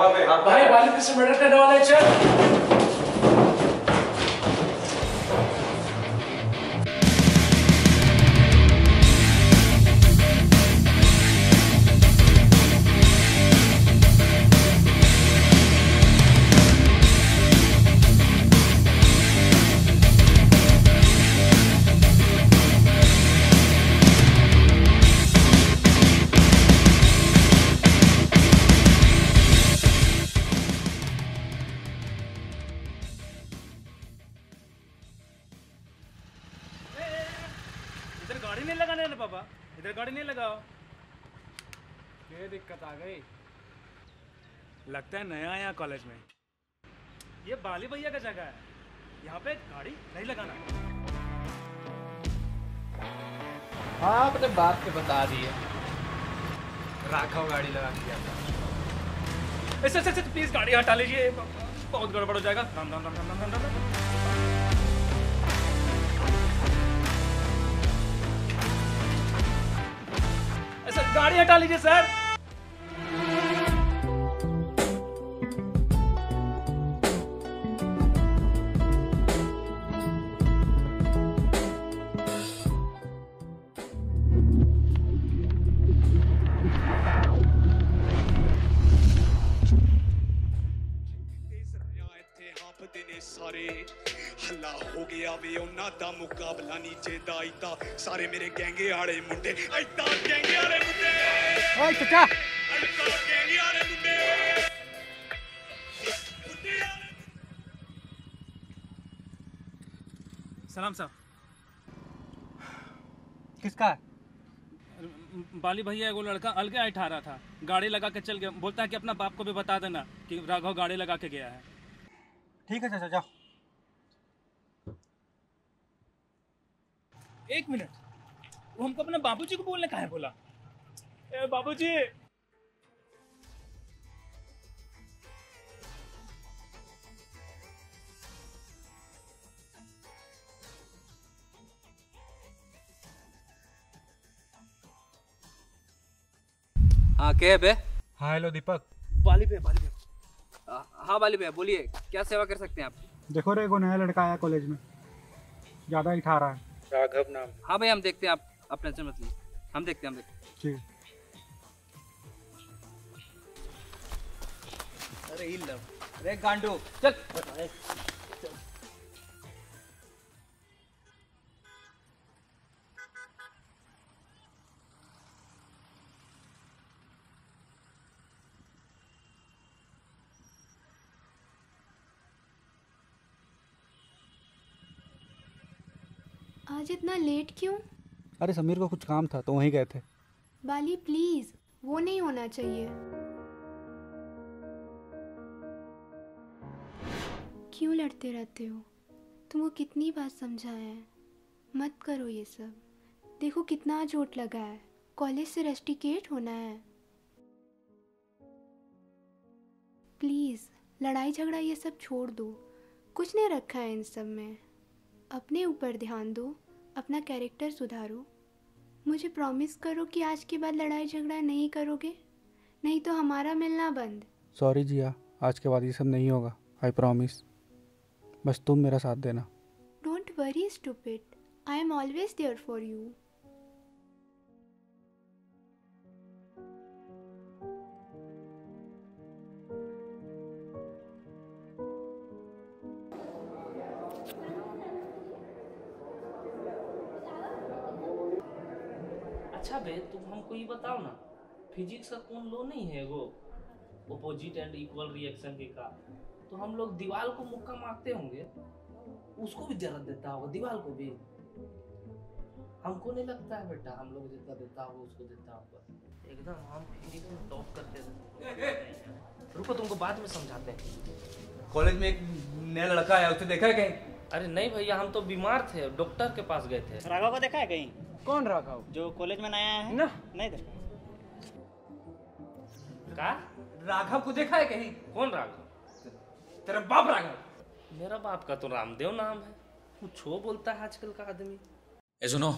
भाई बालकृष्ण मर्डर करने वाला है चल इधर गाड़ी नहीं लगाने ना पापा? इधर गाड़ी नहीं लगाओ। ये दिक्कत आ गई। लगता है नया आया कॉलेज में। ये बाली भैया का जगह है। यहाँ पे गाड़ी नहीं लगाना। हाँ अपने बाप के बता दिए राघव गाड़ी लगा के था। ऐसे ऐसे प्लीज़ गाड़ी हटा लीजिए। बहुत गड़बड़ हो जाएगा। राम राम राम राम राम राम राम। ऐसे गाड़ी हटा लीजिए सर। ਉਹਨਾਂ ਦਾ ਮੁਕਾਬਲਾ ਨੀਚੇ ਦਾ ਇਤਾ ਸਾਰੇ ਮੇਰੇ ਗੈਂਗੇ ਵਾਲੇ ਮੁੰਡੇ ਐਦਾਂ ਗੈਂਗੇ ਵਾਲੇ ਮੁੰਡੇ ओए चचा ਐਦਾਂ ਗੈਂਗੇ ਵਾਲੇ ਮੁੰਡੇ ਮੁੰਡੇ ਵਾਲੇ सलाम साहब किसका है बाली भैया वो लड़का अलगे आई ठा रहा था गाड़ी लगा के चल गया बोलता है कि अपना बाप को भी बता देना कि राघव गाड़ी लगा के गया है ठीक है चाचा जाओ एक मिनट। वो हमको अपने बाबूजी को बोलने का है बोला? ए बाबूजी। हाँ है बे। हाँ हेलो दीपक। बाली पे बाली पे हाँ बाली भैया बोलिए क्या सेवा कर सकते हैं आप? देखो रे एगो नया लड़का आया कॉलेज में। ज़्यादा ही ठा रहा है। राघव नाम। हाँ भाई हम देखते हैं आप अपने टेंशन मत लीजिए। हम देखते हैं हम देखते हैं। अरे हिल अरे गांडू चल। आज इतना लेट क्यों? अरे समीर को कुछ काम था तो वहीं गए थे। बाली प्लीज़ वो नहीं होना चाहिए। क्यों लड़ते रहते हो? तुमको कितनी बार समझाया है? मत करो ये सब। देखो कितना चोट लगा है। कॉलेज से रेस्टिकेट होना है। प्लीज़ लड़ाई झगड़ा ये सब छोड़ दो। कुछ नहीं रखा है इन सब में। अपने ऊपर ध्यान दो। अपना कैरेक्टर सुधारो। मुझे प्रॉमिस करो कि आज के बाद लड़ाई झगड़ा नहीं करोगे। नहीं तो हमारा मिलना बंद। सॉरी जिया आज के बाद ये सब नहीं होगा आई प्रॉमिस बस तुम मेरा साथ देना। Don't worry stupid I am always there for you अच्छा बे तुम हमको ये बताओ ना फिजिक्स का कौन लो नहीं है वो अपोजिट एंड इक्वल रिएक्शन के का। तो हम लोग दीवार को मुक्का मारते होंगे उसको भी ज़रूरत देता होगा दीवार को भी। हमको नहीं लगता है बेटा हम लोग जितना देता होगा उसको देता होगा। एकदम हम फिजिक्स में टॉप करते थे रुको तुमको बाद में समझाते हैं। कॉलेज में एक नया लड़का आया उसे देखा है कहीं? अरे नहीं भैया हम तो बीमार थे डॉक्टर के पास गए थे। राघव को देखा है कहीं? कौन राघव जो कॉलेज में नया आया है? ना। नहीं देखा का? राघव को देखा है कहीं? कौन राघव? तेरा बाप राघव। मेरा बाप का तो रामदेव नाम है। कुछ हो बोलता है आजकल का आदमी। ए सुनो।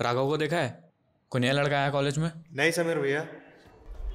राघव को देखा है? कोई नया लड़का आया कॉलेज में? नहीं समीर भैया।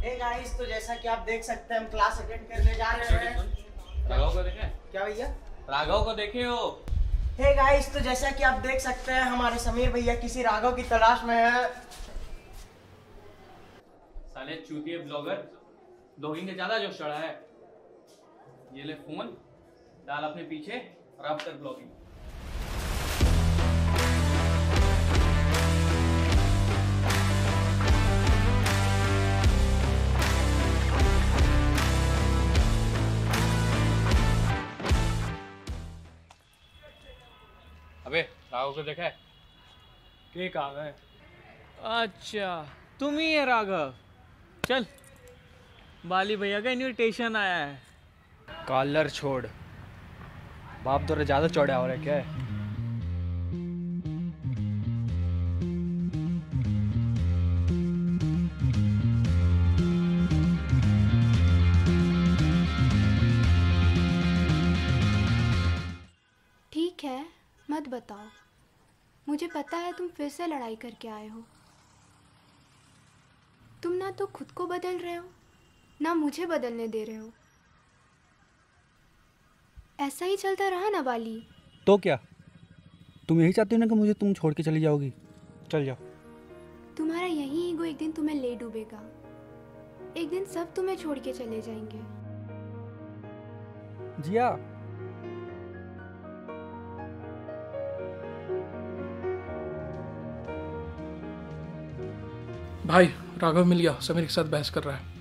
हे गाइस तो जैसा कि आप देख सकते हैं हम क्लास अटेंड करने जा रहे हैं। राघव को देखा है? क्या भैया? राघव को देखे हो? हे गाइस तो जैसा कि आप देख सकते हैं, हमारे समीर भैया किसी राघव की तलाश में है। साले चूतिए ब्लॉगर ब्लॉगिंग के ज़्यादा जो चढ़ा है। ये ले फ़ोन, डाल अपने पीछे और अब तक ब्लॉगिंग राघव को देखा है? के कहा है? अच्छा तुम ही है राघव। चल बाली भैया का इनविटेशन आया है। कॉलर छोड़। बाप तो ज़्यादा चौड़ा हो रहा है क्या? है ठीक है मत बताओ। मुझे पता है तुम फिर से लड़ाई करके आए हो। तुम ना तो खुद को बदल रहे हो ना मुझे बदलने दे रहे हो। ऐसा ही चलता रहा ना बाली। तो क्या? तुम यही चाहती हो ना कि मुझे तुम छोड़ के चली जाओगी? चल जाओ। तुम्हारा यही ईगो एक दिन तुम्हें ले डूबेगा। एक दिन सब तुम्हें छोड़ के चले जाएँगे। जिया भाई राघव मिल गया समीर के साथ बहस कर रहा है।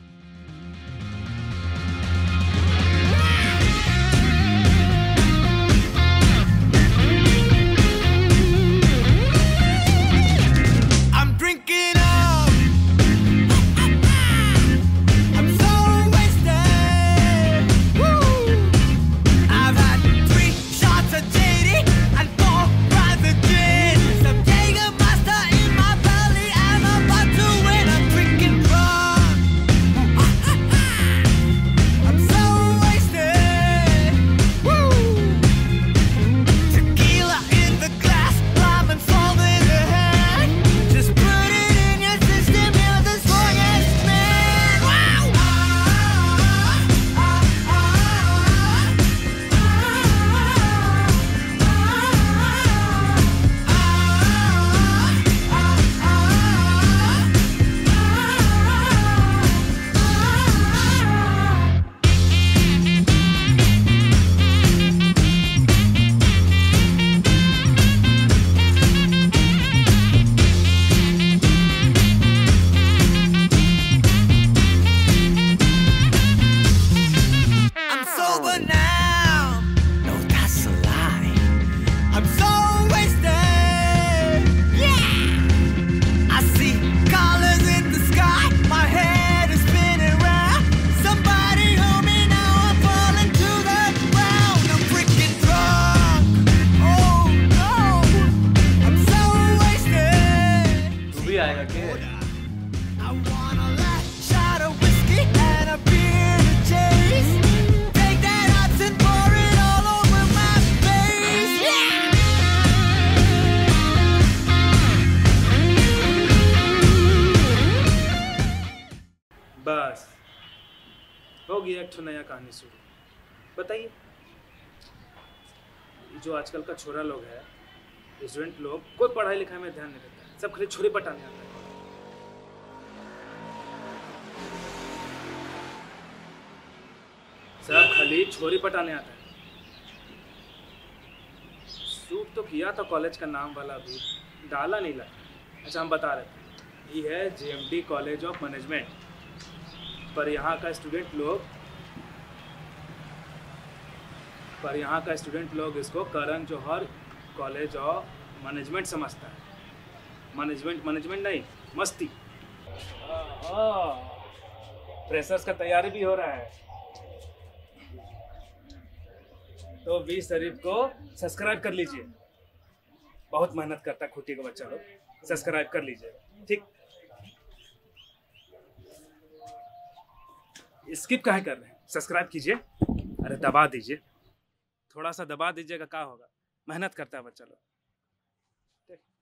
गया एक नया कहानी शुरू। बताइए, जो आजकल का छोरा लोग है स्टूडेंट लोग, कोई पढ़ाई लिखाई में ध्यान नहीं देता सब खाली छोरी पटाने आता है। सब खाली छोरी पटाने आता है। शूट तो किया था कॉलेज का नाम वाला भी डाला नहीं लगा अच्छा हम बता रहे ये है जे कॉलेज ऑफ़ मैनेजमेंट पर यहाँ का स्टूडेंट लोग, पर यहाँ का स्टूडेंट लोग इसको Karan Johar college of management समझता है। मैनेजमेंट मैनेजमेंट नहीं, मस्ती। फ्रेशर्स का तैयारी भी हो रहा है। तो बीस तारीख को सब्सक्राइब कर लीजिए। बहुत मेहनत करता है खुटी का बच्चा लोग। सब्सक्राइब कर लीजिए। ठीक? स्किप काहे कर रहे हैं? सब्सक्राइब कीजिए। अरे, दबा दीजिए। थोड़ा सा दबा दीजिएगा क्या होगा? मेहनत करता है बच्चा लोग।